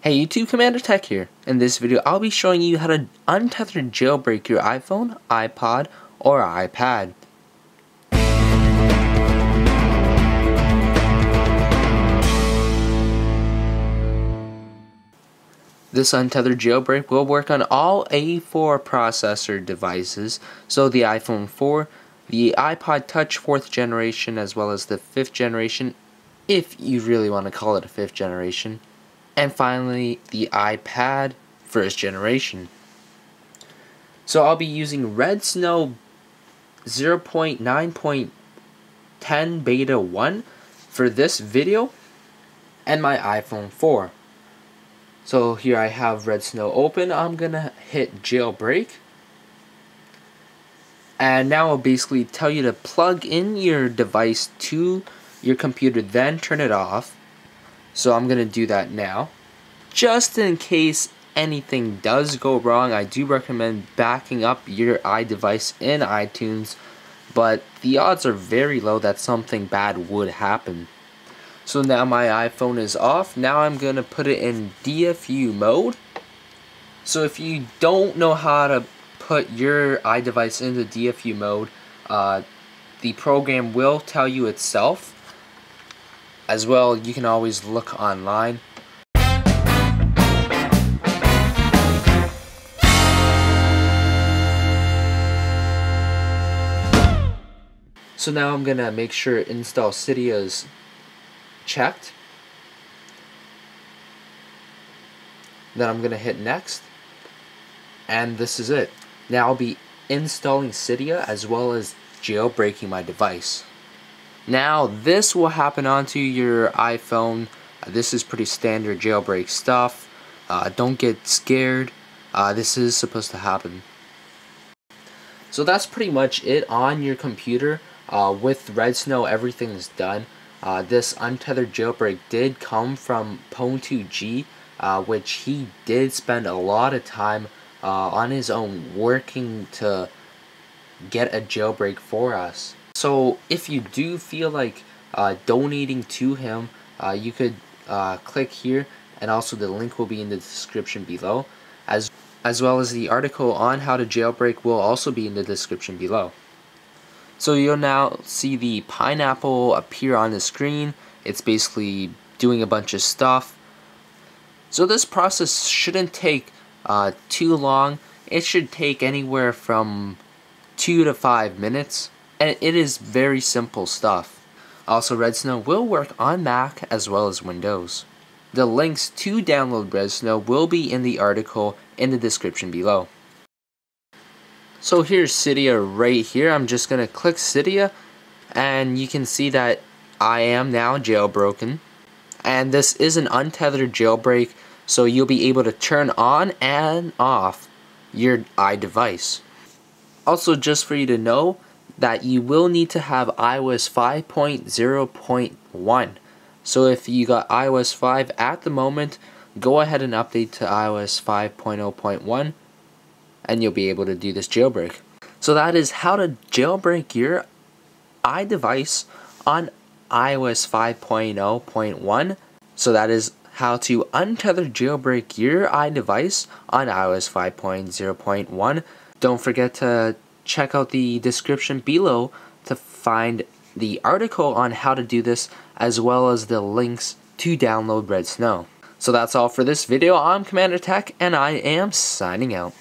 Hey YouTube, Commander Tech here. In this video, I'll be showing you how to untether jailbreak your iPhone, iPod, or iPad. This untethered jailbreak will work on all A4 processor devices, so the iPhone 4, the iPod Touch 4th generation, as well as the 5th generation, if you really want to call it a 5th generation, and finally the iPad 1st generation. So I'll be using Redsn0w 0.9.10 beta 1 for this video and my iPhone 4. So here I have Redsn0w open. I'm gonna hit jailbreak. And now I'll basically tell you to plug in your device to your computer, then turn it off. So I'm gonna do that now. Just in case anything does go wrong, I do recommend backing up your iDevice in iTunes, but the odds are very low that something bad would happen. So now my iPhone is off. Now I'm going to put it in DFU mode. So if you don't know how to put your iDevice into DFU mode, uh, the program will tell you itself. As well, you can always look online. So now I'm going to make sure install Cydia is checked. Then I'm going to hit next. And this is it. Now I'll be installing Cydia as well as jailbreaking my device. Now this will happen onto your iPhone. Uh, this is pretty standard jailbreak stuff. Uh, don't get scared. Uh, this is supposed to happen. So that's pretty much it on your computer. Uh, with Redsn0w, everything is done. Uh, this untethered jailbreak did come from pod2g, uh, which he did spend a lot of time uh, on his own working to get a jailbreak for us. So if you do feel like uh, donating to him, uh, you could click here and also the link will be in the description below as as well as the article on how to jailbreak will also be in the description below. So you'll now see the pineapple appear on the screen. It's basically doing a bunch of stuff. So this process shouldn't take uh, too long. It should take anywhere from 2 to 5 minutes. And it is very simple stuff. Also Redsn0w will work on Mac as well as Windows. The links to download Redsn0w will be in the article in the description below. So here's Cydia right here. I'm just going to click Cydia and you can see that I am now jailbroken. And this is an untethered jailbreak so you'll be able to turn on and off your iDevice. Also just for you to know that you will need to have iOS 5.0.1. So if you got iOS 5 at the moment, go ahead and update to iOS 5.0.1 and you'll be able to do this jailbreak. So that is how to jailbreak your iDevice on iOS 5.0.1. So that is how to untether jailbreak your iDevice on iOS 5.0.1. Don't forget to check out the description below to find the article on how to do this as well as the links to download Redsn0w. So that's all for this video. I'm Commander Tech and I am signing out.